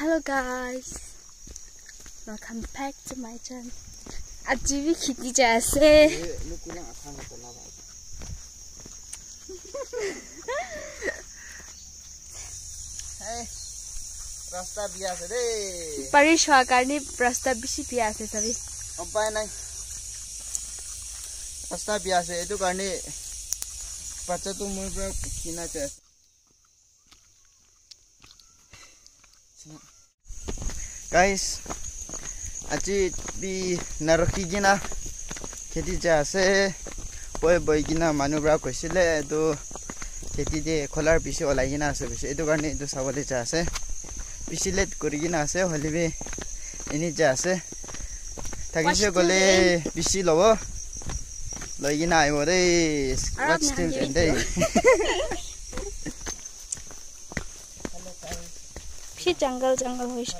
Hello guys welcome back to my channel अजी भी खेती जैसे रास्ता बिया से रे परिश हुआ कारण रास्ता बिसी बिया से सभी उपाय नहीं रास्ता बिया से तो कारण बच्चा तो मुझे खीना चाहिए চাই আছে গাইছ আজি বি নৰখি কিনা খেতি যে আছে বৈ বৈ কিনা মানুহবিলাক কৈছিলে এইটো খেতিতে খোলাৰ পিছত ওলাই কিনা আছে কৈছে এইটো কাৰণে এইটো চাবলৈ যে আছে বেছি লেট কৰি কিনা আছে হ'লে এনেই যে আছে থাকিছে গ'লে বেছি ল'ব লৈ কিনা আহিব দেই অলপ নাহিবি। দেই বেছি জংঘল জংঘল হৈছে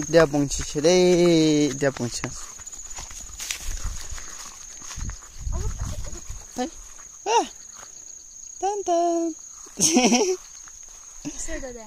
এতিয়া পঞ্চিছে দেই এতিয়া পঞ্চাছ টান টান আছে দাদা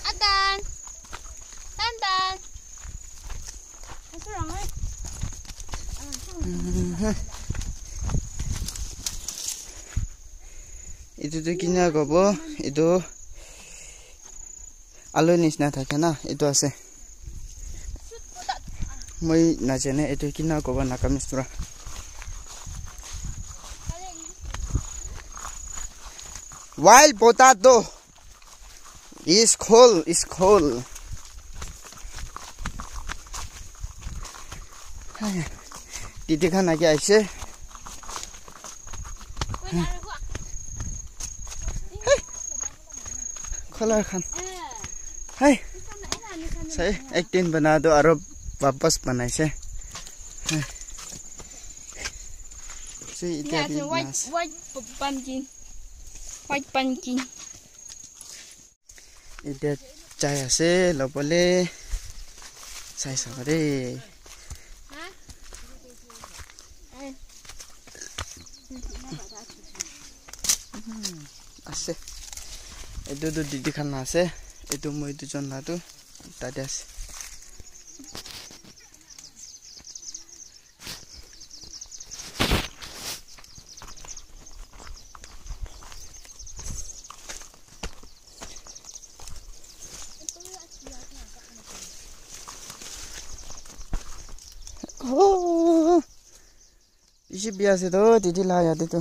Adan, dan dan. Itu orang eh. এইটোতো কিনা ক'ব এইটো আলুৰ নিচিনা থাকে না এইটো আছে মই নাজানে এইটো কিনা ক'ব নাকামিছোৰা wild potato is cold is cold तितिखा ना क्या ऐसे कलर खान है सही एक दिन बना दो और वापस बनाए से See, that is nice. White, white pumpkin. White pumpkin. এতিয়া চাই আছে ল'বলৈ চাই চাব দেই আছে এইটোতো দিদি খানা আছে এইটো মই দুজন লাটো তাতে আছে 이시 비아세도 디딜라야 되도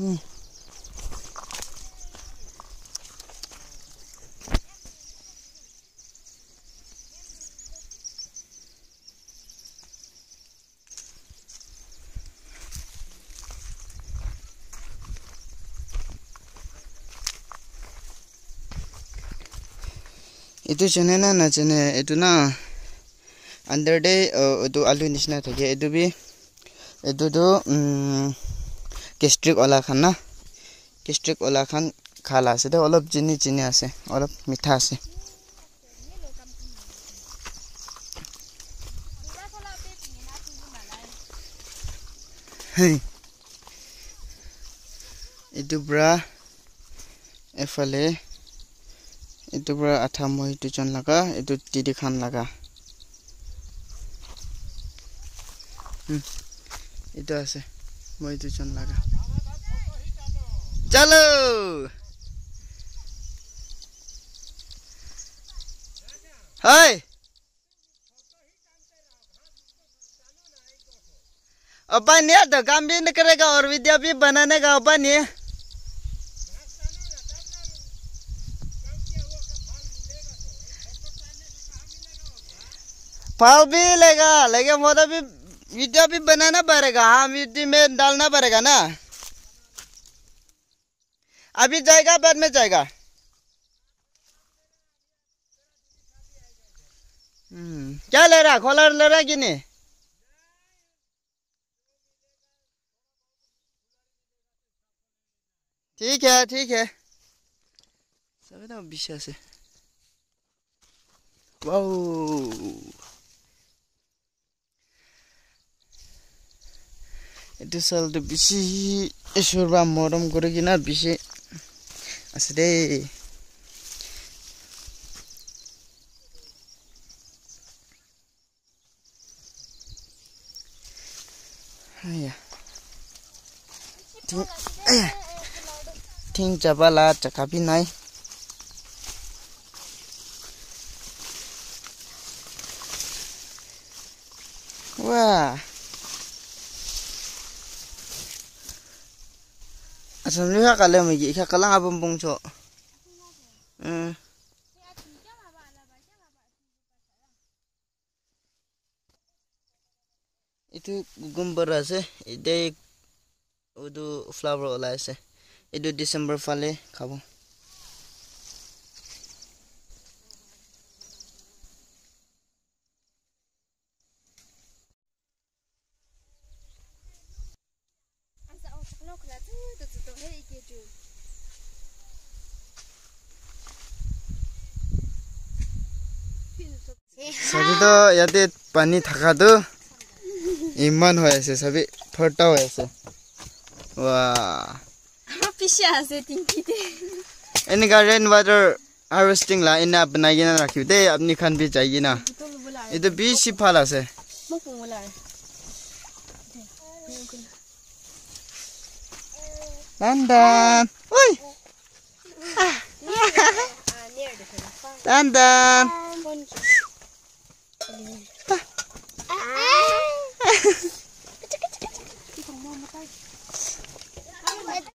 음 이두 전에나 나 전에 에두나 আণ্ডাৰ দে এইটো আলু নিচিনা থাকে এইটো বি এইটোতো কেষ্ট্ৰিক অলাখান না কেষ্ট্ৰিক অলাখান খাল আছে দে অলপ চিনি চিনি আছে অলপ মিঠা আছে এইটো পৰা এফালে এইটো পৰা আঠা মই দুজন লগা এইটো তিৰিখান লগা এইটো আছে মই দুজন লগা চলো হয় अपन ये तो काम भी नहीं करेगा और विद्या भी बनाने का अपन ये फल भी लेगा लेकिन वो तो भी विद्या भी बनाना पड़ेगा हाँ मिट्टी में डालना पड़ेगा ना? अभी जाएगा बाद में जाएगा। हम्म, क्या ले रहा खोलर ले रहा कि नहीं? ठीक है ठीक है। सबै त विश्वास वाउ এইটো চালটো বেছি বা মৰম কৰি কিনা বেছি আছে দেই ঠিক যাবালা চাকাবি নাই Asam ni kak kalam lagi, kak kalang apa pun. Hmm. Itu gumbar আছে এতিয়া এইটো ফ্লাৱাৰ ওলাই আছে এইটো ডিচেম্বৰ ফালে খাব চাবিতো ইয়াতে পানী থকাটো ইমান হৈ আছে চাবি ফৰ্তা হৈ আছে ৱা পিছে আছে টিংকিতে এনেকুৱা ৰেইন ৱাটাৰ হাৰ্ভেষ্টিং লা এনে বনাই কিনে ৰাখিব দেই আপুনি খান বি যাই কিনা বুটল বোলা এইটো বেছি ভাল আছে মোক বোলা দান Ah.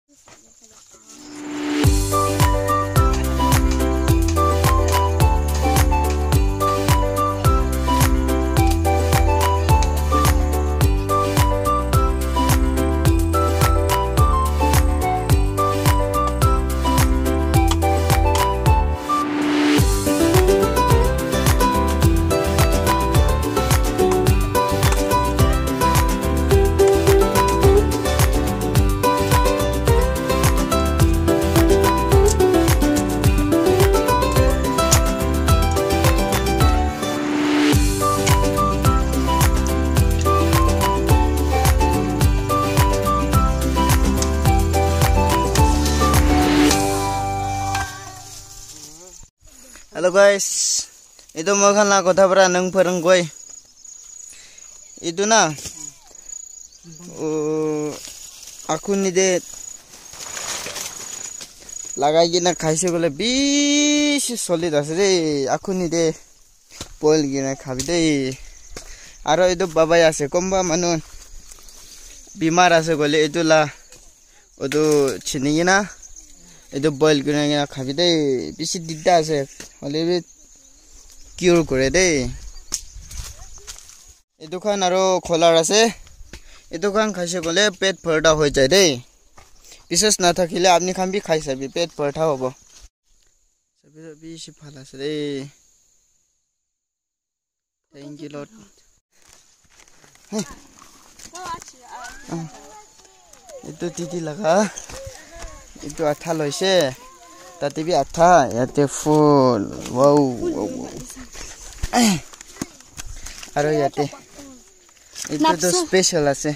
Guys এই মানা কথাপরা নাই এটা আখুনি লাগাই কিনা খাইছে বলে বেশ চলিত আছে রে আখুনি দে বইল কিনা খাবি দেই আর এই বাবাই আছে কমবা মানুষ বিমার আছে বলে এটা ওদু ছিনি না এইটো বইল কৰি কিনে খাবি দেই। বেছি দিগদাৰ আছে। হ'লে কিয়ৰ কৰে দেই। এইটোখন আৰু খোলাৰ আছে। এইটোখন খাইছে গ'লে পেট ভৰটা হৈ যায় দেই। বিশেষ নাথাকিলে আপুনি খান বি খাই চাবি পেট ভৰটা হ'ব। চাবি বেছি ভাল আছে দেই। থেংক ইউ লট এইটো টিটি লগা। এইটো আঠা লৈছে তাতে বি আঠা ইয়াতে ফুল ৱাও আৰু ইয়াতে এইটোতো স্পেচিয়েল আছে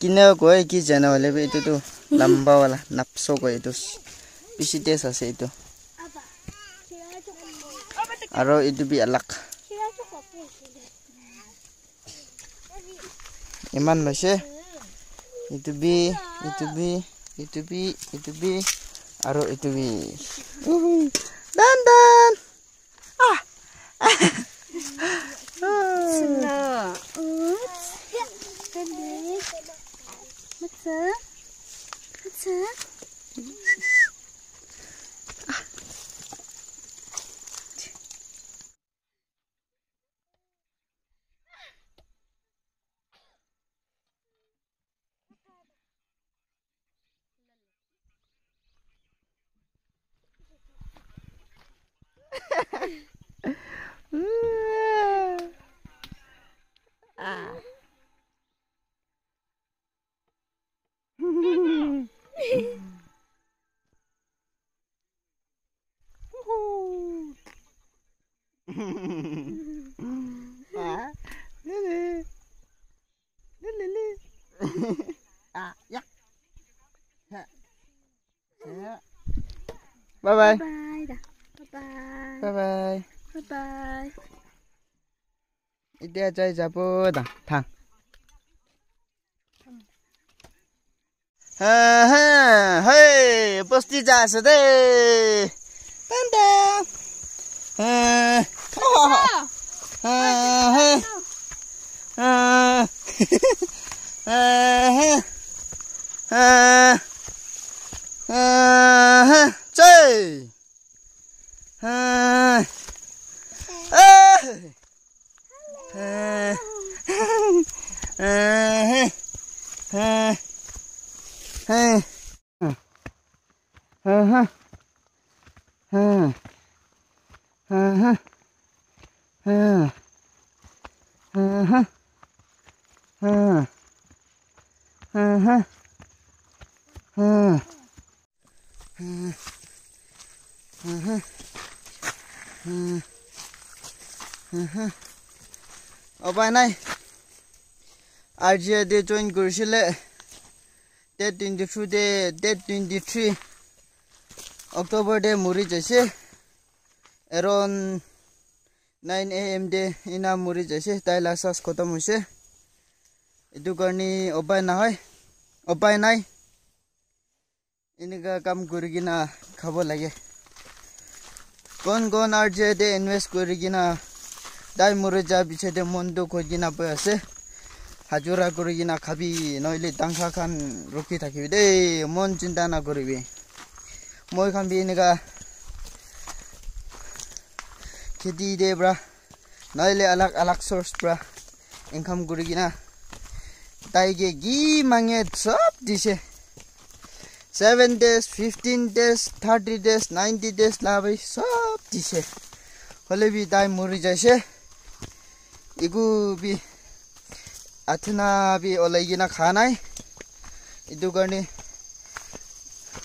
কিনে কয় কি জানে হ'লে এইটোতো লাম্বাৱালা নাপচ কয় এইটো বেছি টেষ্ট আছে এইটো আৰু এইটো বি আলাক ইমান লৈছে এইটো বি এইটো বি itu bi itu bi. Aru itu bi. Dan dan. Ah. 拜，拜。拜，拜拜，拜。拜，一定要再加不的汤。汤嗯哼，嘿，不是假死的，等等，嗯，好好好，嗯哼，嗯，嗯哼，嗯，嗯哼。chơi à. À. À. À. À. À. À. À. À. À. À. À. À. À. À. উপায় নাই আজি ডে জইন কৰিছিলে ডেট টুৱেণ্টি থ্ৰী ডে ডেট টুৱেণ্টি থ্ৰী অক্টোবৰ ডে মৰি যাইছে এৰউণ্ড নাইন এ এম ডে ইনা মৰি যাইছে তাই লাচাছ খতম হৈছে এইটো কাৰণে উপায় নহয় উপায় নাই এনেকুৱা কাম কৰি কিনা খাব লাগে কণ আৰ জে ডে ইনভেষ্ট কৰি কিনা তাই মৰি যোৱাৰ পিছতে মনটো কৈ কিনা পৈ আছে হাজোৰা কৰি কিনা খাবি নহ'লে ডাংখা খান ৰখি থাকিবি দেই মন চিন্তা নকৰিবি মই খাবি এনেকুৱা খেতি দে পৰা নহ'লে আলাগ আলাগ চ'ৰ্চ পৰা ইনকাম কৰি কিনা তাইকে কি মাঙে চব দিছে seven days fifteen days thirty days ninety days লাভাই চব দিছে হ'লে বি তাই মৰি যাইছে একো বি আথনা বি ওলাই কিনা খোৱা নাই এইটো কাৰণে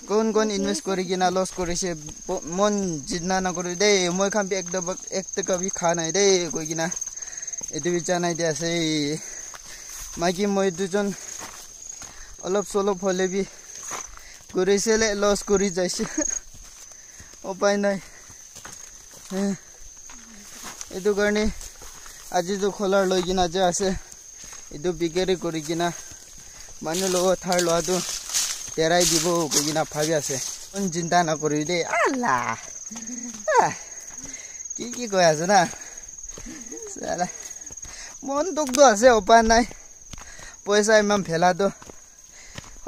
কোন কোন ইনভেষ্ট কৰি কিনা লছ কৰিছে মন জিনা নকৰোঁ দেই মই খাম এক টকা এক টকা বি খোৱা নাই দেই কৈ কিনা এইটো বি জানাই দিয়া আছে মাইকী মই দুজন অলপ চলপ হ'লে বি কৰিছিলে লছ কৰি যাইছে উপায় নাই এইটো কাৰণে আজিতো খোলাৰ লৈ কিনা যে আছে এইটো বিক্ৰী কৰি কিনা মানুহ লগত থাৰ লোৱাটো তেৰাই দিব কৈ কিনা ভাবি আছে চিন্তা নকৰিবি দেই আল্লাহ কি কি কৈ আছো না মন দুখটো আছে উপায় নাই পইচা ইমান ভেলাটো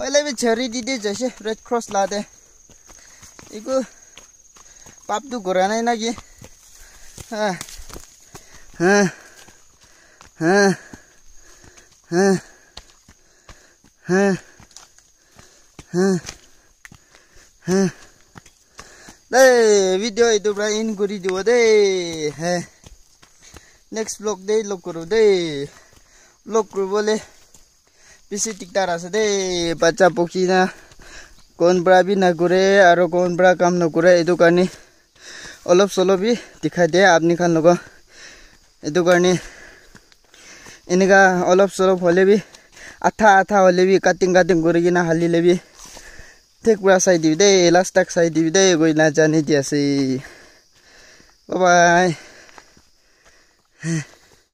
पहले भी छरी दीदी जैसे रेड क्रॉस लादे इको पाप तो घोरा नहीं ना कि वीडियो इतो इन गुरी जो दे नेक्स्ट ब्लॉग दे लोग करो दे ब्लॉग करो बोले বেছি দিগদাৰ আছে দেই বাচ্চা পক্ষী না কোন পৰা বি নকৰে আৰু কোন পৰা কাম নকৰে এইটো কাৰণে অলপ চলপি দেখাই দিয়ে আপুনি খান লগত এইটো কাৰণে এনেকুৱা অলপ চলপ হ'লে বি আঠা আঠা হ'লে বি কাটিং কাটিং কৰি কিনে হালি ল'বি ঠিক পূৰা চাই দিবি দেই লাষ্ট তাক চাই দিবি দেই গৈ নাজানি দি আছে বাই